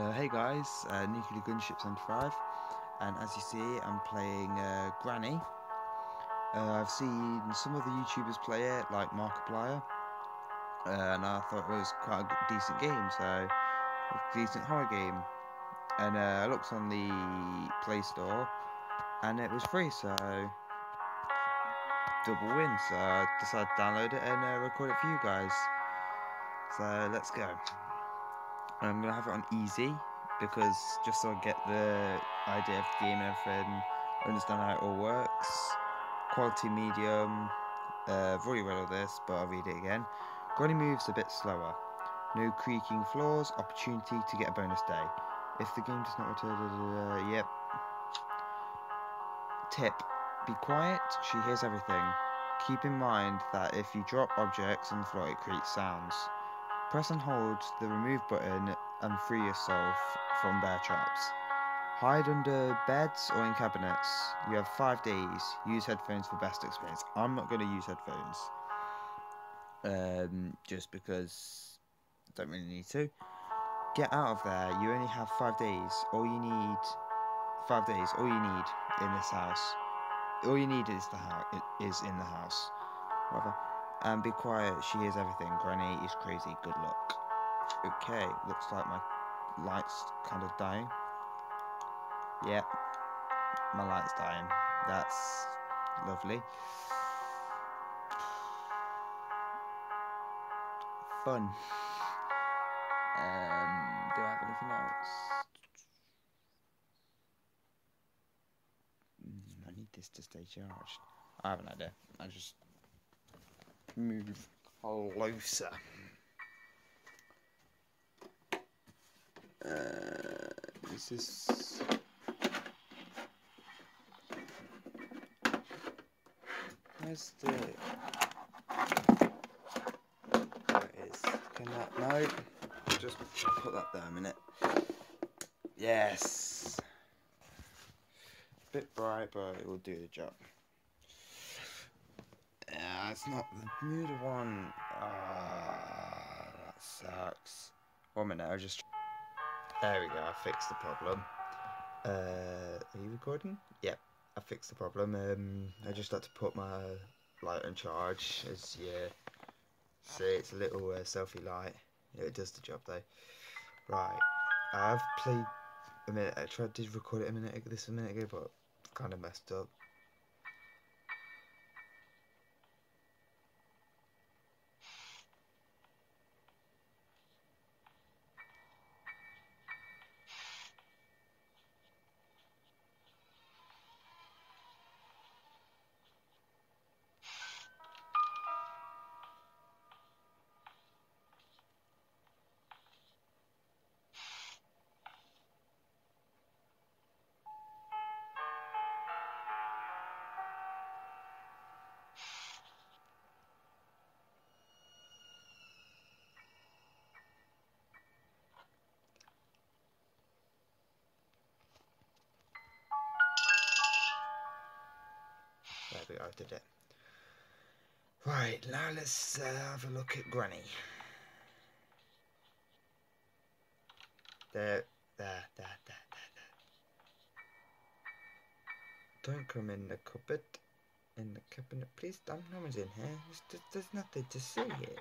Uh, hey guys, uh, Nuclear Gunship 75, and as you see, I'm playing uh, Granny. Uh, I've seen some of the YouTubers play it, like Markiplier, uh, and I thought it was quite a decent game, so a decent horror game. And uh, I looked on the Play Store, and it was free, so double win. So I decided to download it and record it for you guys. So let's go. I'm gonna have it on easy because just so I get the idea of the game and everything, understand how it all works. Quality medium. Uh, I've already read all this, but I'll read it again. Granny moves a bit slower. No creaking floors. Opportunity to get a bonus day. If the game does not return, yep. Tip: Be quiet. She hears everything. Keep in mind that if you drop objects on the floor, it creates sounds. Press and hold the remove button and free yourself from bear traps. Hide under beds or in cabinets. You have five days. Use headphones for best experience. I'm not going to use headphones. Um, just because I don't really need to. Get out of there. You only have five days. All you need, five days. All you need in this house. All you need is the house. Is in the house. Whatever. And be quiet, she hears everything. Granny is crazy, good luck. Okay, looks like my light's kind of dying. Yep, my light's dying. That's lovely. Fun. Um, do I have anything else? Mm, I need this to stay charged. I have an idea. I just move closer. Uh, is this? Where's the? There it is. Can that? No. Just put that there a minute. Yes. A Bit bright, but it will do the job. Yeah, it's not the mood one. Ah, that sucks. One minute, I just. There we go, I fixed the problem. Uh, are you recording? Yep, I fixed the problem. Um, I just had to put my light on charge. As you see, it's a little uh, selfie light. Yeah, it does the job though. Right, I've played a minute. I tried to record it a minute this a minute ago, but kind of messed up. Go, I did it. Right, now let's uh, have a look at Granny. There, there, there, there, there, there. Don't come in the cupboard. In the cabinet, please. Don't, no one's in here. There's, there's nothing to see here.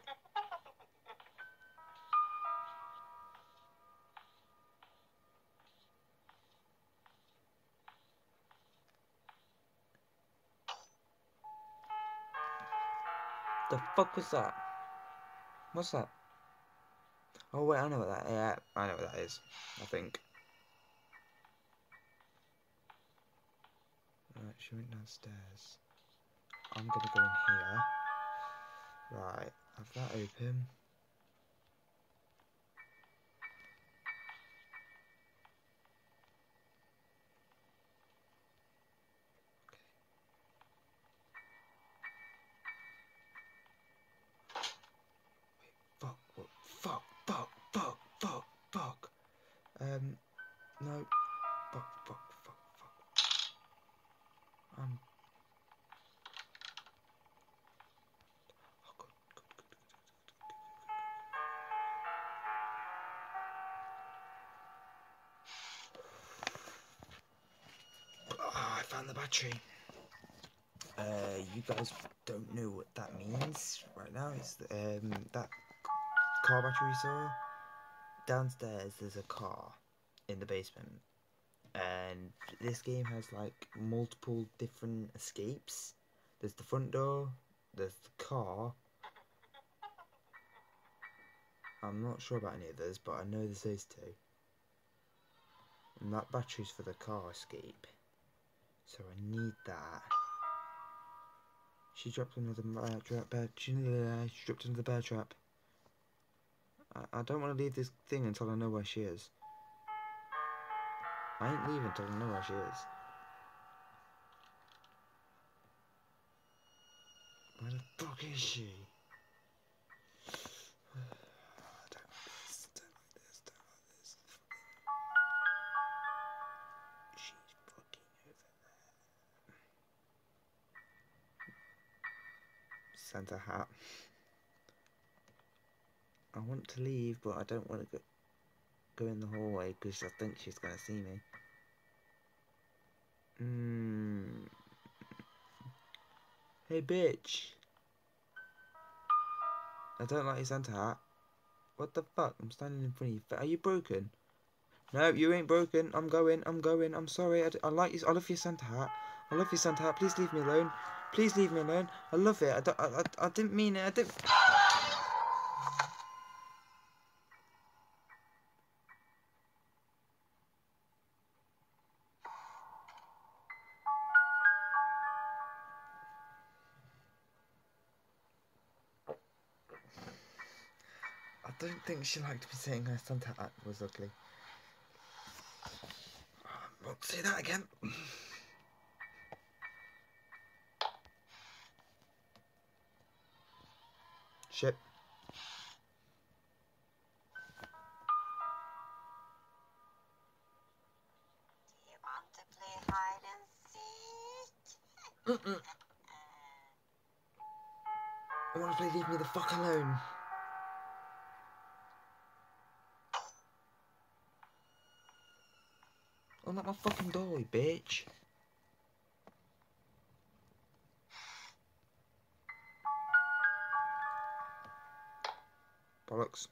The fuck was that? What's that? Oh wait, I know what that. Yeah, I know what that is. I think. Right, she went downstairs. I'm gonna go in here. Right, have that open. Uh, you guys don't know what that means right now. It's um, that car battery saw. Downstairs, there's a car in the basement, and this game has like multiple different escapes. There's the front door. There's the car. I'm not sure about any of others, but I know there's those two. And that battery's for the car escape. So I need that. She dropped another bear trap. Uh, bear, she, she dropped another bear trap. I, I don't want to leave this thing until I know where she is. I ain't leaving until I know where she is. Where the fuck is she? Santa hat. I want to leave, but I don't want to go, go in the hallway because I think she's going to see me. Mm. Hey, bitch. I don't like your Santa hat. What the fuck? I'm standing in front of you. Are you broken? No, you ain't broken. I'm going. I'm going. I'm sorry. I, I like you. I love your Santa hat. I love your Santa hat. Please leave me alone. Please leave me alone. I love it. I, don't, I, I, I didn't mean it. I didn't. I don't think she liked me saying her Santa was ugly. I won't say that again. Shit. Do you want to play hide and seek? Mm-mm. I want to play Leave Me the Fuck Alone. Unlock my fucking door, bitch. Bollocks.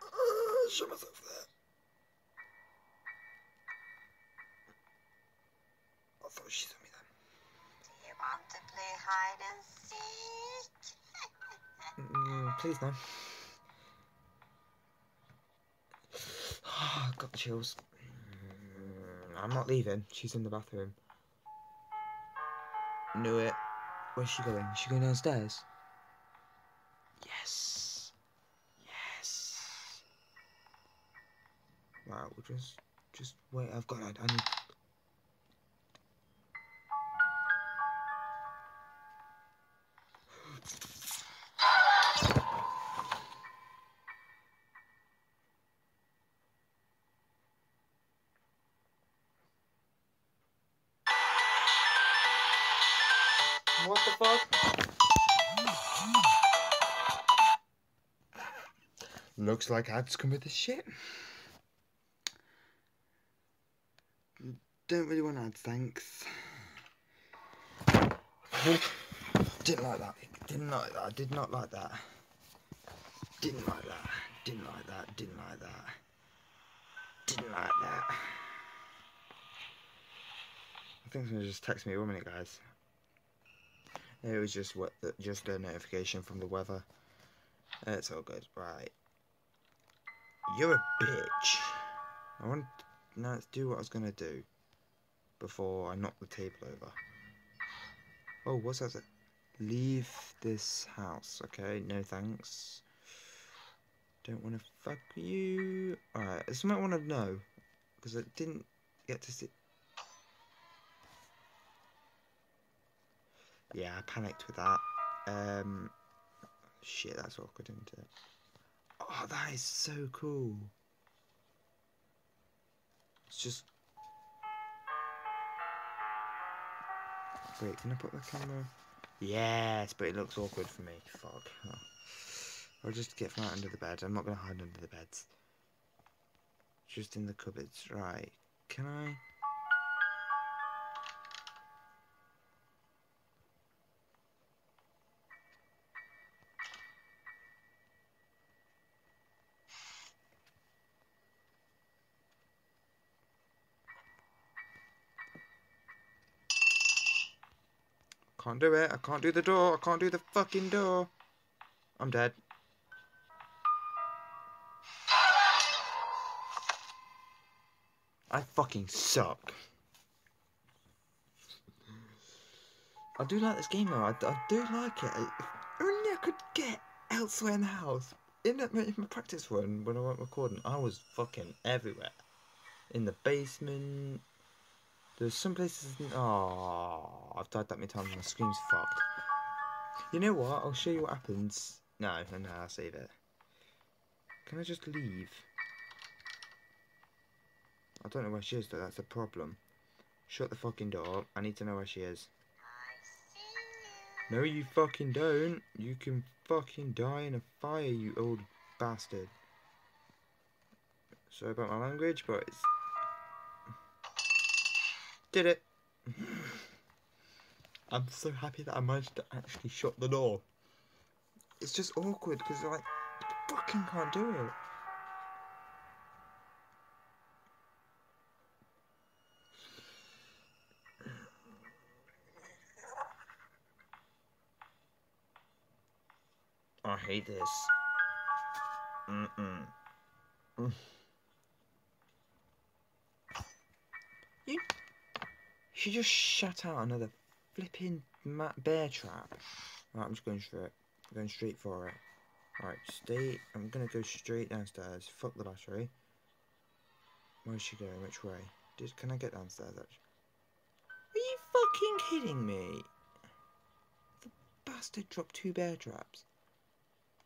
Uh, Shut myself there. I thought she saw me then. Do you want to play hide and seek? Mm, please no. Got the chills. Mm, I'm not leaving. She's in the bathroom. Knew it. Where's she going? Is she going downstairs? Yes. Yes. Right, we'll just just wait. I've got. I, I need. Looks like ads come with this shit. Don't really want ads, thanks. Didn't like that. Didn't like that. Did not like that. Didn't like that. Didn't like that. Didn't like that. Didn't like that. I think someone just texted me a minute, guys. It was just what just a notification from the weather. It's all good, right? You're a bitch. I want now let's do what I was gonna do before I knock the table over. Oh, what's that? Leave this house, okay? No thanks. Don't want to fuck you. Alright, this might want to know because I didn't get to see. Yeah, I panicked with that. Um, shit, that's awkward, isn't it? Oh, that is so cool. It's just. Wait, can I put the camera? Yes, but it looks awkward for me. Fuck. Oh. I'll just get from out under the bed. I'm not going to hide under the beds. Just in the cupboards. Right. Can I... Can't do it. I can't do the door. I can't do the fucking door. I'm dead. I fucking suck. I do like this game though. I, I do like it. If only I could get elsewhere in the house. In, the, in my practice run, when I went recording, I was fucking everywhere. In the basement. There's some places. Oh, I've died that many times. And my screen's fucked. You know what? I'll show you what happens. No, no, no. I'll save it. Can I just leave? I don't know where she is, though. That's the problem. Shut the fucking door. I need to know where she is. I see you. No, you fucking don't. You can fucking die in a fire, you old bastard. Sorry about my language, but it's. Did it. I'm so happy that I managed to actually shut the door. It's just awkward because I like, fucking can't do it. I hate this. Mm-mm. Mm. You. She just shut out another flipping bear trap. Right, I'm just going straight. Going straight for it. Alright, stay. I'm gonna go straight downstairs. Fuck the battery. Where's she going? Which way? Just, can I get downstairs actually? Are you fucking kidding me? The bastard dropped two bear traps.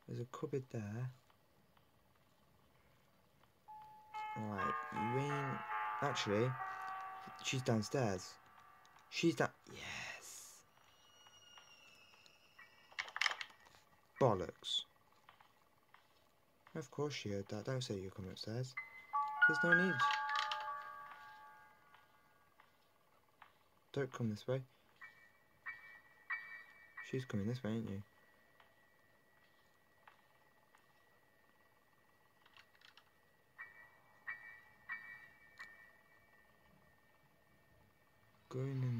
There's a cupboard there. Right, you ain't. Actually, she's downstairs. She's down. Yes. Bollocks. Of course she heard that. Don't say you're coming upstairs. There's no need. Don't come this way. She's coming this way, ain't you? Going in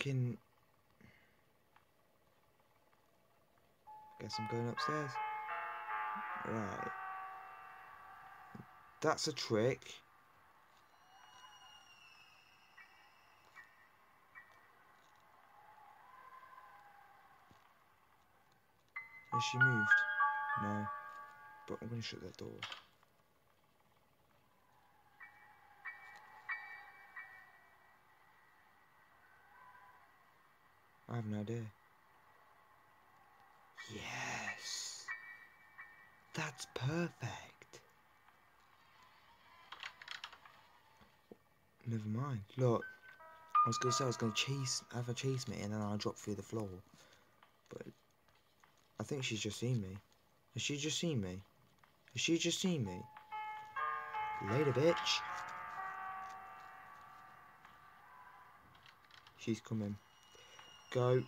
Fucking. Guess I'm going upstairs. Right. That's a trick. Has she moved? No. But I'm going to shut that door. I have no idea. Yes. That's perfect. Never mind. Look, I was going to say I was going to chase, have her chase me, and then I'll drop through the floor. But I think she's just seen me. Has she just seen me? Has she just seen me? Later, bitch. She's coming. Go.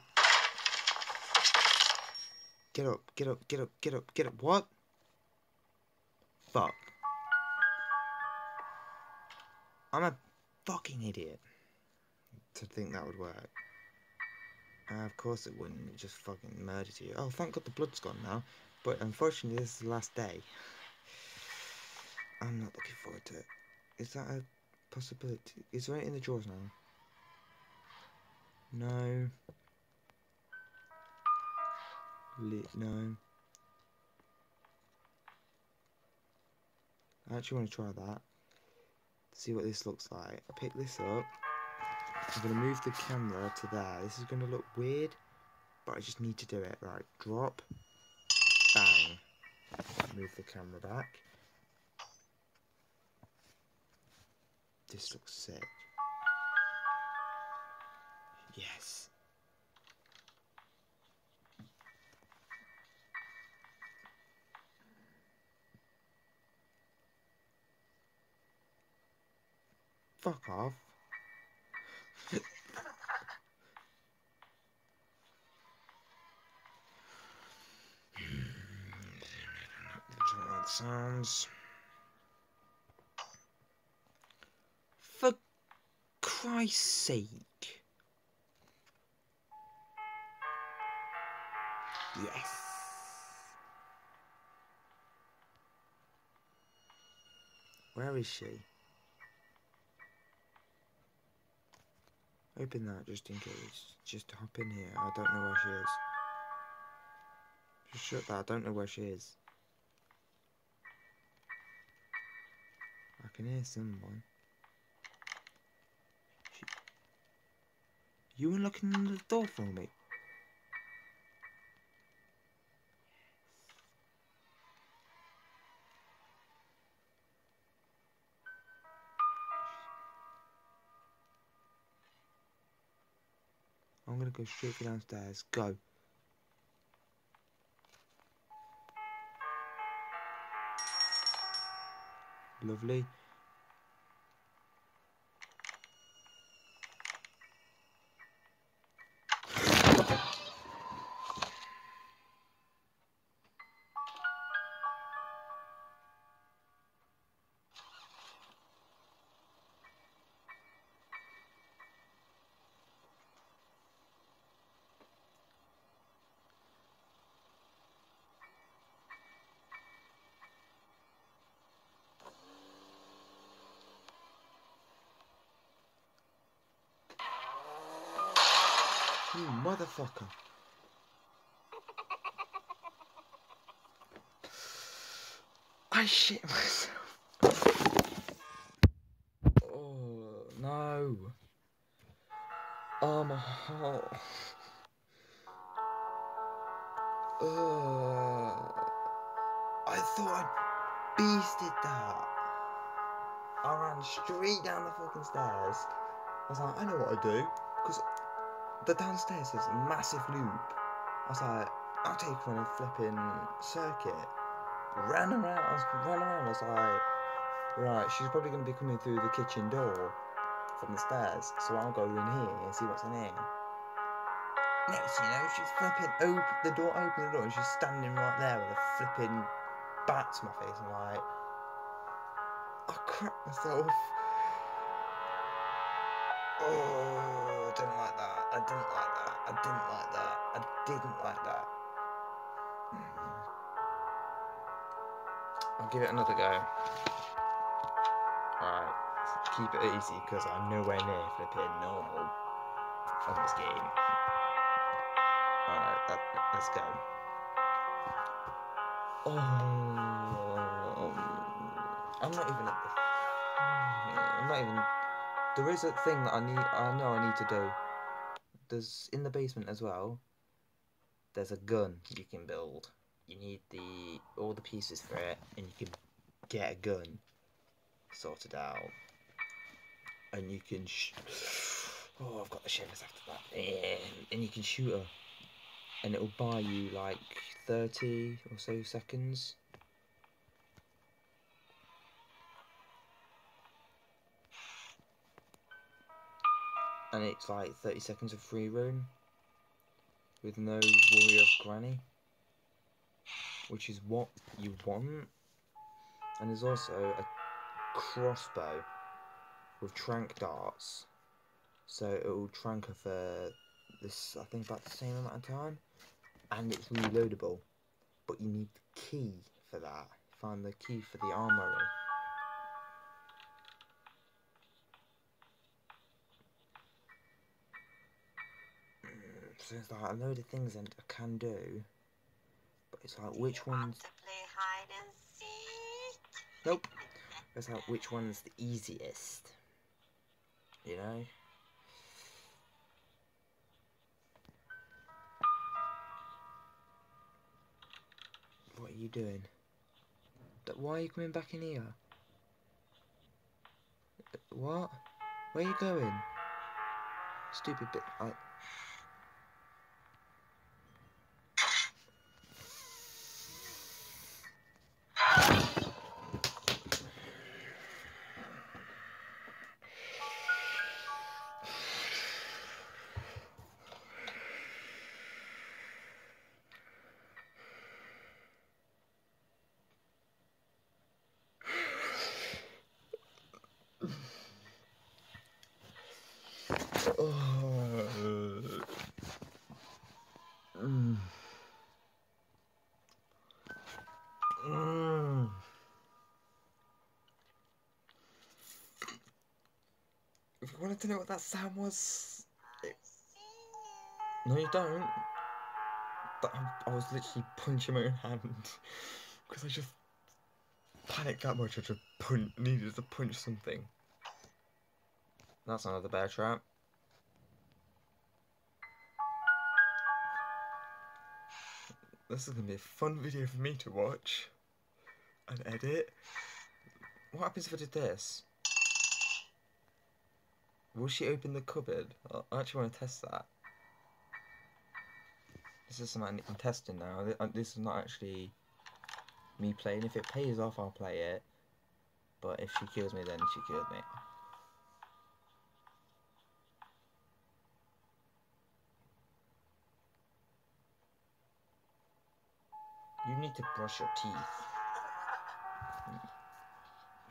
Get up, get up, get up, get up, get up. What? Fuck. I'm a fucking idiot to think that would work. Uh, of course it wouldn't. It just fucking murders you. Oh, thank God the blood's gone now. But unfortunately, this is the last day. I'm not looking forward to it. Is that a possibility? Is there anything in the drawers now? No. Lit, no. I actually want to try that. See what this looks like. I pick this up. I'm going to move the camera to there. This is going to look weird, but I just need to do it. Right, drop, bang. Move the camera back. This looks sick. Yes. Fuck off. sounds. For Christ's sake. Is she? Open that just in case. Just hop in here. I don't know where she is. Just shut that. I don't know where she is. I can hear someone. She... You unlocking the door for me? Gonna go straight for downstairs. Go. Lovely. You motherfucker. I shit myself. Oh, no. Oh, my heart. Ugh. I thought I beasted that. I ran straight down the fucking stairs. I was like, I know what I do. Because the downstairs is a massive loop. I was like, I'll take her on a flipping circuit. Ran around, I was ran around, I was like, right, she's probably going to be coming through the kitchen door from the stairs, so I'll go in here and see what's in here. Next, you know, she's flipping open the door, open the door, and she's standing right there with a flipping bat to my face. I'm like, I crap myself. Oh, I didn't like that. I didn't like that. I didn't like that. I'll give it another go. Alright, keep it easy because I'm nowhere near flipping normal on this game. Alright, that, let's go. Oh, I'm not even at the. I'm not even. There is a thing that I need. I know I need to do. There's in the basement as well. There's a gun you can build. You need the all the pieces for it, and you can get a gun sorted out, and you can. Oh, I've got the shivers after that. And, and you can shoot her, and it'll buy you like thirty or so seconds. And it's like 30 seconds of free roam with no worry of granny which is what you want. And there's also a crossbow with trank darts. So it will trank her for this I think about the same amount of time. And it's reloadable. But you need the key for that. Find the key for the armory It's like a load of things that I can do, but it's like which Want one's to play hide and seek? nope. It's like which one's the easiest, you know? What are you doing? Why are you coming back in here? What? Where are you going? Stupid bit. I... If you wanted to know what that sound was, I see you. no, you don't. I was literally punching my own hand because I just panicked that much. I just punch, needed to punch something. That's another bear trap. This is gonna be a fun video for me to watch and edit. What happens if I did this? Will she open the cupboard? I actually want to test that. This is something I'm testing now. Uh, This is not actually me playing. If it pays off, I'll play it. But if she kills me, then she killed me. You need to brush your teeth.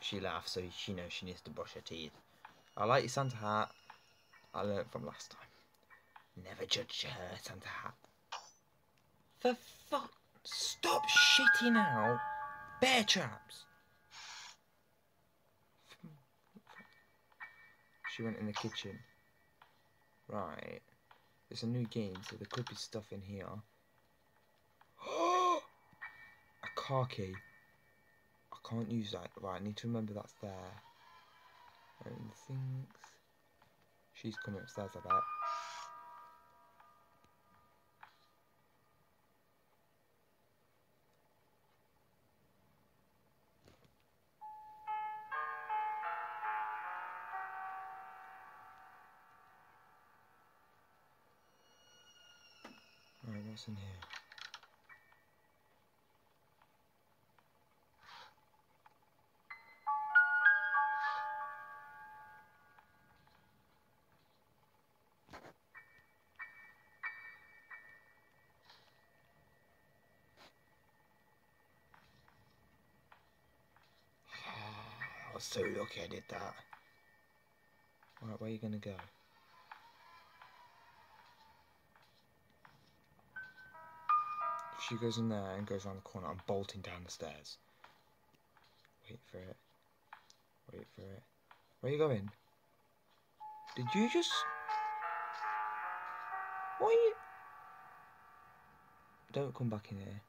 She laughs, so she knows she needs to brush her teeth. I like your Santa hat. I learned from last time. Never judge her Santa hat. For fuck! Stop shitting out bear traps. She went in the kitchen. Right. It's a new game, so there could be stuff in here. a car key. I can't use that. Right, I need to remember that's there. And. She's coming upstairs, I bet. Right, what's in here? So lucky I did that. Right, where are you gonna go? If she goes in there and goes around the corner, I'm bolting down the stairs. Wait for it. Wait for it. Where are you going? Did you just... What are you... Don't come back in here.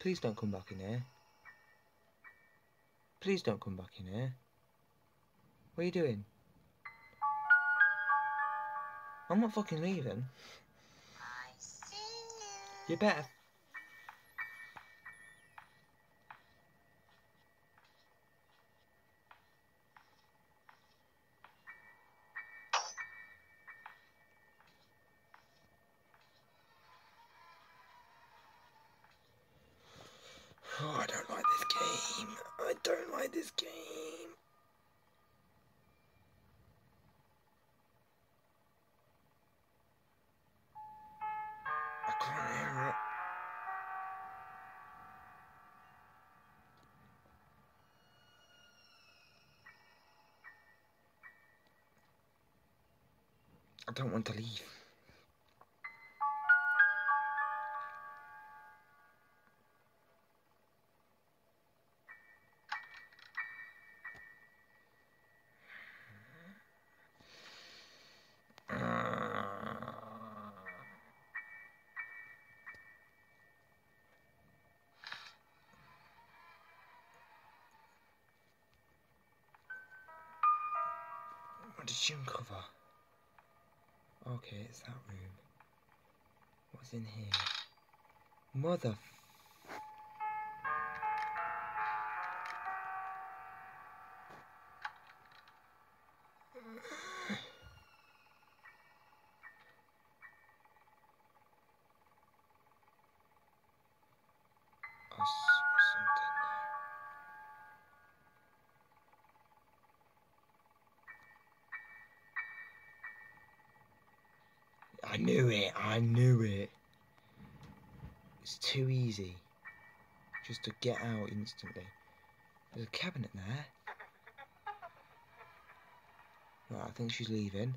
Please don't come back in here. Please don't come back in here. What are you doing? I'm not fucking leaving. I see you. You better. This game. I can't hear it. I don't want to leave. What cover. Okay, it's that room. What's in here? Mother. Get out instantly. There's a cabinet there. Right, I think she's leaving.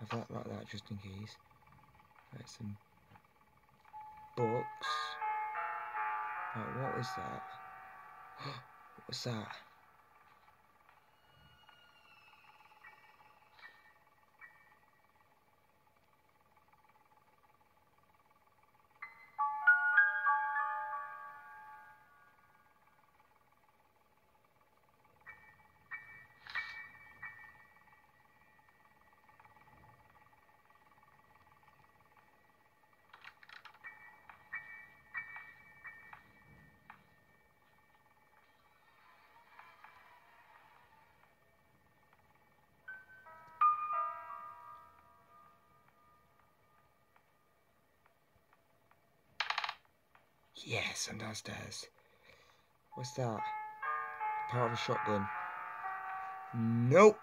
Have that like that just in case. Right, some books. Right, what was that? What's that? Yes, I'm downstairs. What's that? Part of a shotgun. Nope.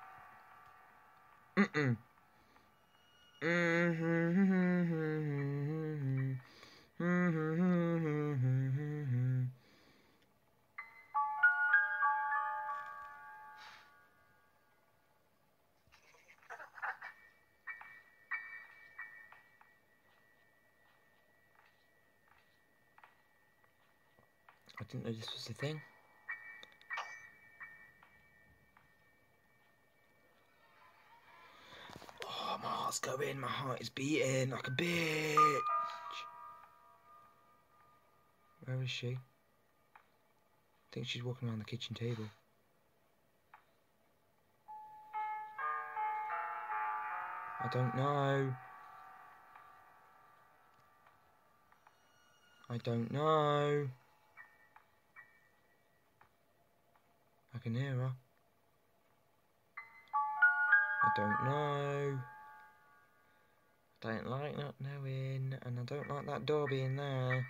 Mm-mm. I didn't know this was a thing. Oh, my heart's going, my heart is beating like a bitch. Where is she? I think she's walking around the kitchen table. I don't know. I don't know. I can hear her. I don't know. I don't like not knowing, and I don't like that door being there.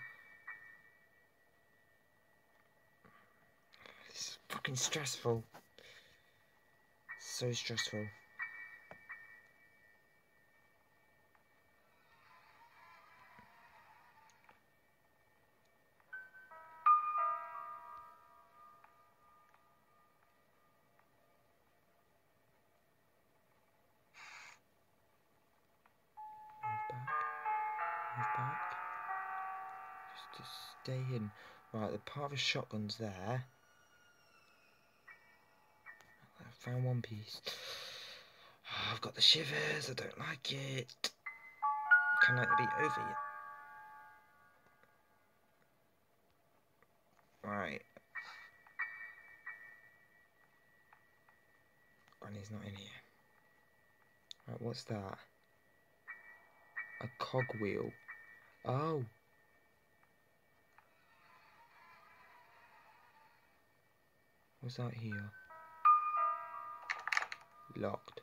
It's fucking stressful. So stressful. Just stay in. Right, the part of the shotgun's there. I found one piece. Oh, I've got the shivers. I don't like it. Can it be over yet? Right. Granny's not in here. Right, what's that? A cogwheel. Oh. What's that here? Locked.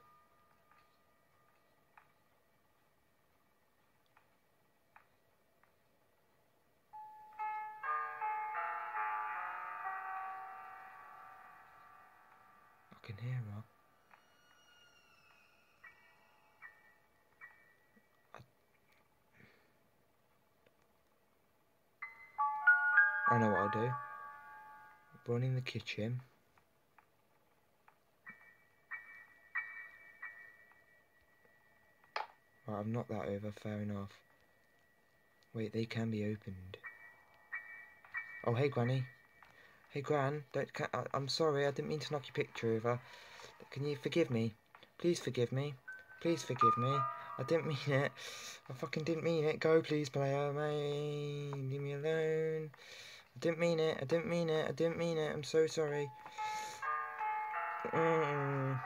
I can hear her. I know what I'll do. Run in the kitchen. I've knocked that over, fair enough. Wait, they can be opened. Oh, hey, Granny. Hey, Gran. Don't, ca I, I'm sorry, I didn't mean to knock your picture over. Can you forgive me? Please forgive me. Please forgive me. I didn't mean it. I fucking didn't mean it. Go, please, player, mate. Leave me alone. I didn't mean it. I didn't mean it. I didn't mean it. I'm so sorry. Mm.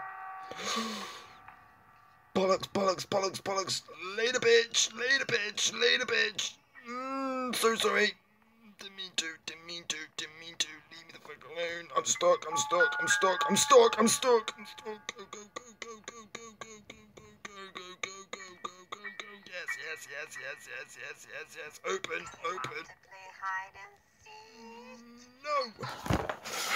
Bollocks, bollocks, bollocks, bollocks. Later, bitch. Later, bitch. Later, bitch. Mm, so sorry. Didn't mean to. Didn't mean to. Didn't mean to. Leave me the fuck alone. I'm stuck. I'm stuck. I'm stuck. I'm stuck. I'm stuck. I'm stuck. Go, go, go, go, go, go, go, go, go, go, go, go, go, go, go, go. Yes, yes, yes, yes, yes, yes, yes, yes. Open, open. Play hide and seek. No.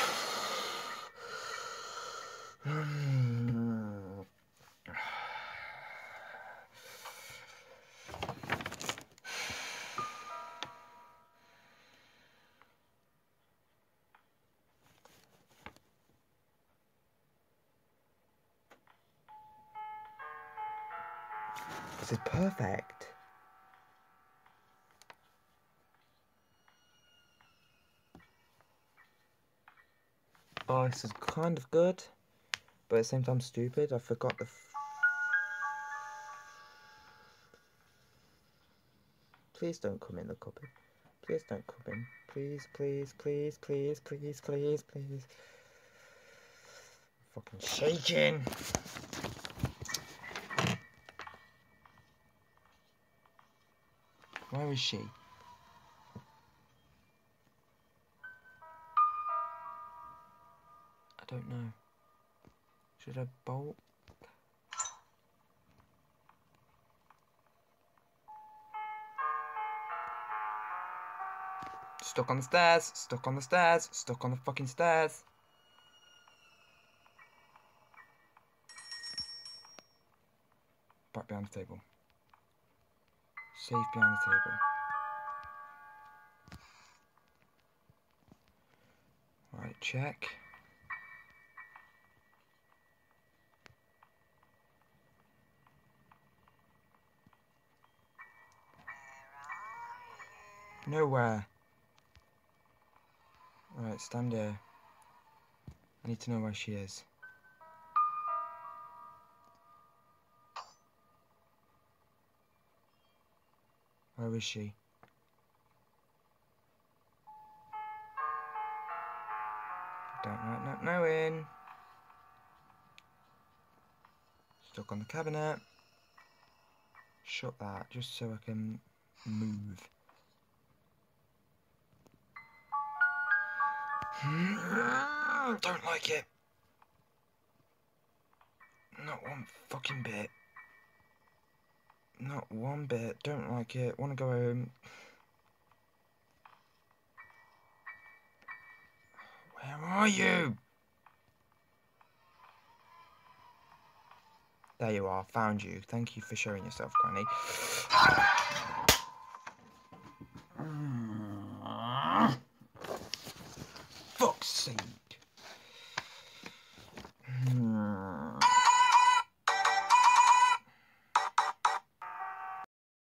Perfect. Oh, this is kind of good, but at the same time stupid. I forgot the. F- please don't come in the cupboard. Please don't come in. Please, please, please, please, please, please, please. fucking shaking. Where is she? I don't know. Should I bolt? Stuck on the stairs, stuck on the stairs, stuck on the fucking stairs. Back behind the table. Safe behind the table. Right, check. Nowhere. Alright, stand here. I need to know where she is. Where is she? Don't like not knowing. Stuck on the cabinet. Shut that just so I can move. Mm, don't like it. Not one fucking bit. Not one bit. Don't like it. Want to go home. Where are you? There you are. Found you. Thank you for showing yourself, Granny. Mm.